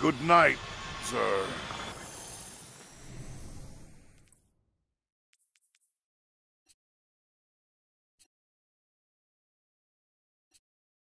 Good night, sir.